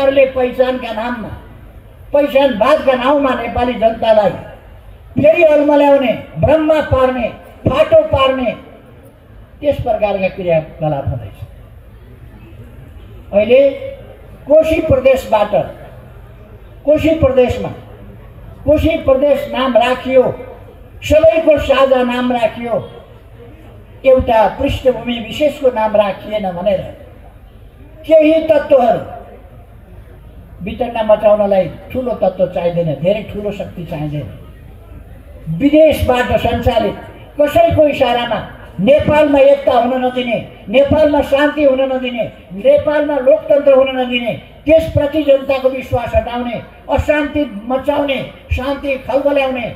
सरकारले पहिचानका नाममा पहिचानवादका नाउँमा नेपाली जनतालाई फेरि अल्मल्याउने ब्रह्म पार्ने फाटो पार्ने त्यस प्रकारका क्रियाकलाप हुँदैछ। अहिले कोशी प्रदेशबाट कोशी प्रदेशमा कोशी प्रदेश नाम राखियो सबैको साझा नाम राखियो एउटा पृष्ठभूमि विशेषको नाम राखिएन भनेर केही तत्त्वहरू वितण्डा मचाउनलाई ठुलो तत्त्व चाहिँदैन धेरै ठुलो शक्ति चाहिँदैन। विदेशबाट सञ्चालित कसैको इसारामा नेपालमा एकता हुन नदिने नेपालमा शान्ति हुन नदिने नेपालमा लोकतन्त्र हुन नदिने त्यसप्रति जनताको विश्वास हटाउने अशान्ति मचाउने शान्ति खलबल्याउने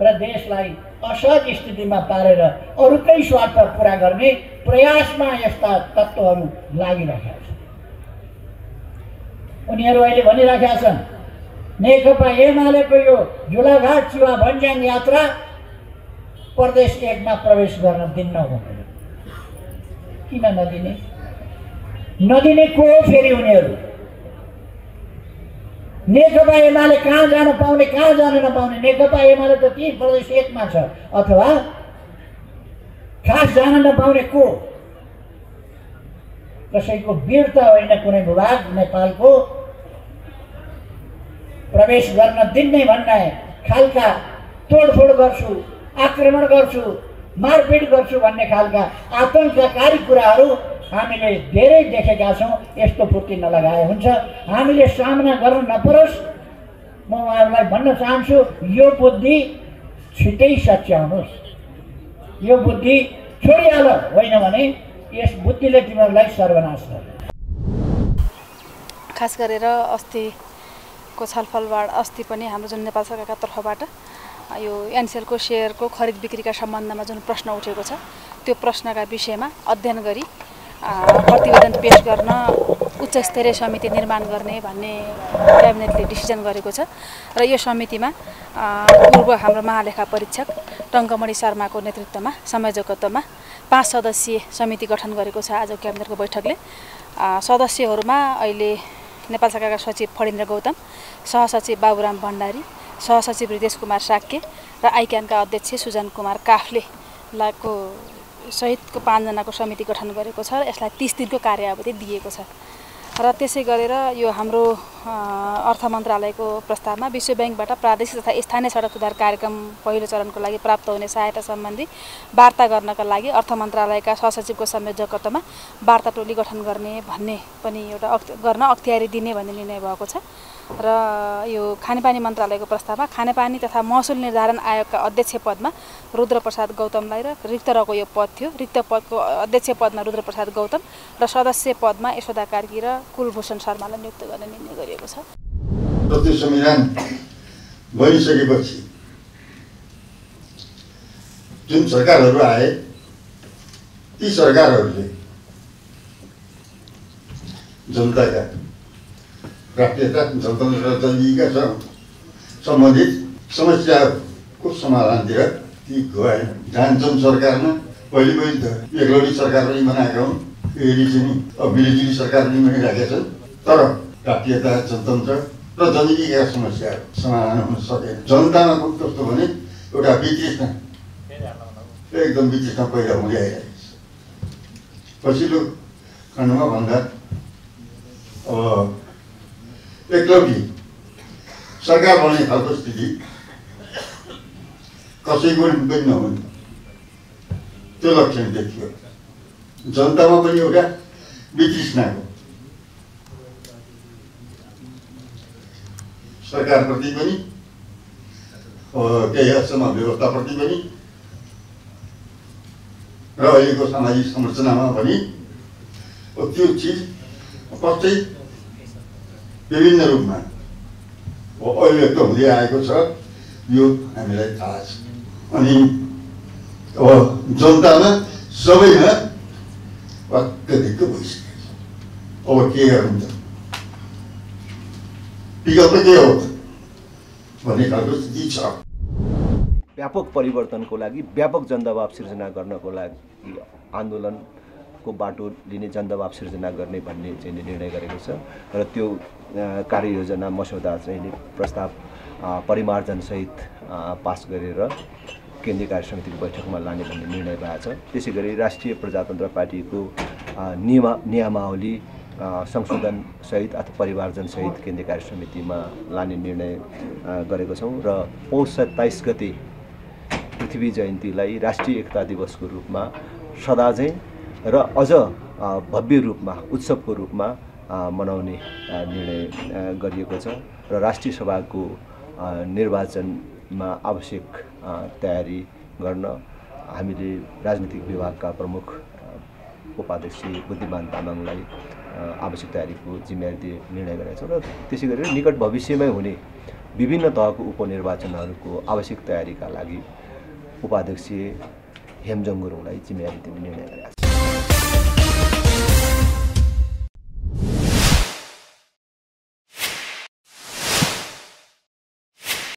र देशलाई असहज स्थितिमा पारेर अरूकै स्वार्थ पुरा गर्ने प्रयासमा यस्ता तत्त्वहरू लागिरहेका छन्। उनीहरू अहिले भनिरहेका छन्। नेकपा एमालेको यो झुलाघाट चिवा भन्ज्याङ यात्रा प्रदेश एकमा प्रवेश गर्न दिन्न भनेर। किन नदिने? नदिने को हो फेरि उनीहरू? नेकपा एमाले कहाँ जान पाउने कहाँ जान नपाउने? नेकपा एमाले त ती प्रदेश एकमा छ। अथवा खास जान नपाउने को? कसैको वीरता होइन कुनै विभाग नेपालको प्रवेश गर्न दिन्नै भन्ने खालका तोडफोड गर्छु आक्रमण गर्छु मारपिट गर्छु भन्ने खालका आतङ्ककारी कुराहरू हामीले धेरै देखेका छौँ यस्तो फुर्ती नलगाए हुन्छ हामीले सामना गर्न नपरोस् म उहाँहरूलाई भन्न चाहन्छु यो बुद्धि छिटै सच्याउनुहोस् यो बुद्धि छोडिहाल होइन भने यस बुद्धिले तिमीहरूलाई सर्वनाश गर्छ खास गरेर अस्तिको छलफलबाट अस्ति पनि हाम्रो जुन नेपाल सरकारका तर्फबाट यो एनसिएलको सेयरको खरिद बिक्रीका सम्बन्धमा जुन प्रश्न उठेको छ त्यो प्रश्नका विषयमा अध्ययन गरी प्रतिवेदन पेस गर्न उच्च स्तरीय समिति निर्माण गर्ने भन्ने क्याबिनेटले डिसिजन गरेको छ। र यो समितिमा पूर्व हाम्रो महालेखा परीक्षक टङ्कमणि शर्माको नेतृत्वमा संयोजकत्वमा पाँच सदस्यीय समिति गठन गरेको छ आज क्याबिनेटको बैठकले। सदस्यहरूमा अहिले नेपाल सरकारका सचिव फणिन्द्र गौतम सहसचिव बाबुराम भण्डारी सहसचिव हृदेश कुमार साक्य र आइक्यानका अध्यक्ष सुजन कुमार काफ्लेको सहितको पाँचजनाको समिति गठन गरेको छ र यसलाई तिस दिनको कार्यावधि दिएको छ। र त्यसै गरेर यो हाम्रो अर्थ मन्त्रालयको प्रस्तावमा विश्व ब्याङ्कबाट प्रादेशिक तथा स्थानीय सडक सुधार कार्यक्रम पहिलो चरणको लागि प्राप्त हुने सहायता सम्बन्धी वार्ता गर्नका लागि अर्थ मन्त्रालयका सहसचिवको संयोजकत्वमा वार्ता टोली गठन गर्ने भन्ने पनि एउटा गर्न अख्तियारी दिने भन्ने निर्णय भएको छ। र यो खानेपानी मन्त्रालयको प्रस्तावमा खानेपानी तथा महसुल निर्धारण आयोगका अध्यक्ष पदमा रुद्रप्रसाद गौतमलाई र रिक्त रहेको यो पद थियो। रिक्त पदको अध्यक्ष पदमा रुद्रप्रसाद गौतम र सदस्य पदमा यशोदा कार्की र कुलभूषण शर्मालाई नियुक्त गर्ने निर्णय गरिएको छ त्यो संविधान बनिसकेपछि जुन सरकारहरू आए ती सरकारहरूले जनताका प्राप्यता जनतन्त्र र जनजीविकासँग सम्बन्धित समस्याको समाधानतिर ती गए जान्छन् सरकारमा पहिले पहिले त एकलौटी सरकार पनि बनाएका हुन् फेरि चाहिँ अब मिलिजुली सरकार पनि बनिरहेका छन् तर प्राप्यता जनतन्त्र र जनजीविका समस्याहरू समाधान हुन सकेन जनतामा कस्तो भने एउटा वितृष्णा। एकदम वितृष्णा पैदा हुँदै आइरहेको छ। पछिल्लो खण्डमा भन्दा अब एकलौटी सरकार बन्ने खालको स्थिति कसैको पनि नहुने। त्यो लक्षण देखियो। जनतामा पनि एउटा वितृष्णाको सरकारप्रति पनि केही हदसम्म व्यवस्थाप्रति पनि र अहिलेको सामाजिक संरचनामा पनि त्यो चिज पक्कै विभिन्न रूपमा अभिव्यक्त हुँदै आएको छ यो हामीलाई थाहा छ अनि अब जनतामा सबैमा अत्यधिक भइसकेको छ अब के गर्नु हो भन्ने व्यापक परिवर्तनको लागि व्यापक जनदबाव सिर्जना गर्नको लागि आन्दोलन जनदबाबको बाटो लिने जनदबाब सिर्जना गर्ने भन्ने चाहिँ निर्णय गरेको छ। र त्यो कार्ययोजना मसौदा चाहिँ प्रस्ताव परिमार्जनसहित पास गरेर केन्द्रीय कार्य समितिको बैठकमा लाने भन्ने निर्णय भएको छ। त्यसै गरी राष्ट्रिय प्रजातन्त्र पार्टीको नियमा नियमावली संशोधनसहित अथवा परिमार्जनसहित केन्द्रीय कार्य समितिमा लाने निर्णय गरेको छौँ र पौष सत्ताइस गते पृथ्वी जयन्तीलाई राष्ट्रिय एकता दिवसको रूपमा सदा चाहिँ र अझ भव्य रूपमा उत्सवको रूपमा मनाउने निर्णय गरिएको छ र राष्ट्रिय सभाको निर्वाचनमा आवश्यक तयारी गर्न हामीले राजनीतिक विभागका प्रमुख उपाध्यक्ष बुद्धिमान तामाङलाई आवश्यक तयारीको जिम्मेवारी दिए निर्णय गरेका छौँ र त्यसै गरेर निकट भविष्यमै हुने विभिन्न तहको उपनिर्वाचनहरूको आवश्यक तयारीका लागि उपाध्यक्ष हेमजङ गुरुङलाई जिम्मेवारी दिने निर्णय गरेका छौँ।